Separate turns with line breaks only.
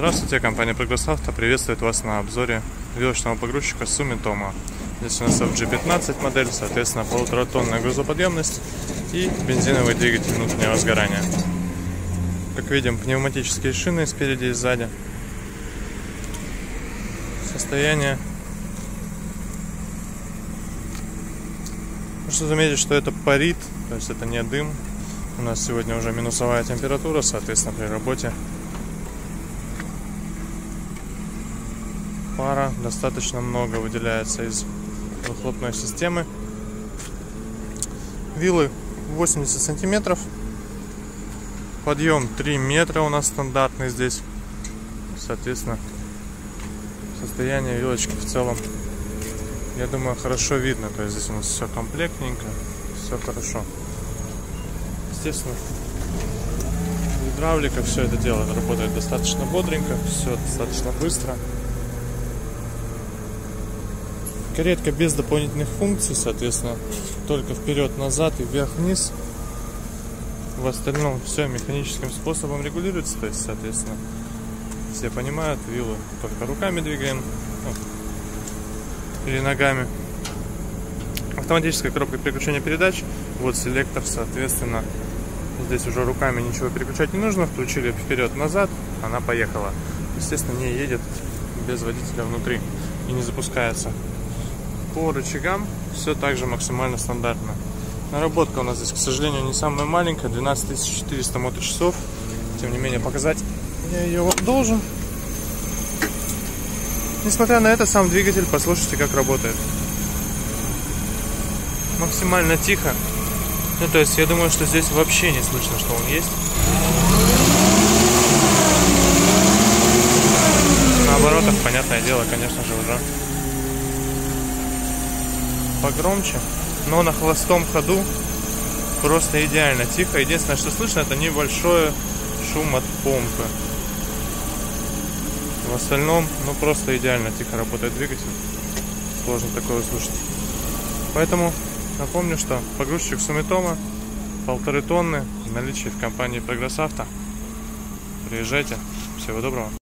Здравствуйте, компания Auto приветствует вас на обзоре вилочного погрузчика Sumitomo. Здесь у нас FG15 модель, соответственно полуторатонная грузоподъемность и бензиновый двигатель внутреннего сгорания. Как видим, пневматические шины спереди и сзади. Состояние. Можно заметить, что это парит, то есть это не дым. У нас сегодня уже минусовая температура, соответственно при работе пара достаточно много выделяется из выхлопной системы. Вилы 80 сантиметров. Подъем 3 метра у нас стандартный здесь. Соответственно, состояние вилочки в целом, я думаю, хорошо видно. То есть здесь у нас все комплектненько, все хорошо. Естественно, гидравлика, все это дело работает достаточно бодренько, все достаточно быстро. Каретка без дополнительных функций, соответственно, только вперед-назад и вверх-вниз. В остальном все механическим способом регулируется, то есть, соответственно, все понимают, виллу только руками двигаем ну, или ногами. Автоматическая коробка переключения передач, вот селектор, соответственно, здесь уже руками ничего переключать не нужно, включили вперед-назад, она поехала. Естественно, не едет без водителя внутри и не запускается. По рычагам все также максимально стандартно. Наработка у нас здесь, к сожалению, не самая маленькая, 12400 моточасов. Тем не менее, показать я ее вам должен. Несмотря на это, сам двигатель, послушайте, как работает. Максимально тихо. Ну, то есть, я думаю, что здесь вообще не слышно, что он есть. На оборотах, понятное дело, конечно же, уже погромче. Но на холостом ходу просто идеально тихо. Единственное, что слышно, это небольшой шум от помпы. В остальном, ну просто идеально тихо работает двигатель. Сложно такое услышать. Поэтому напомню, что погрузчик Сумитома полторы тонны в наличии в компании Progress Auto. Приезжайте. Всего доброго.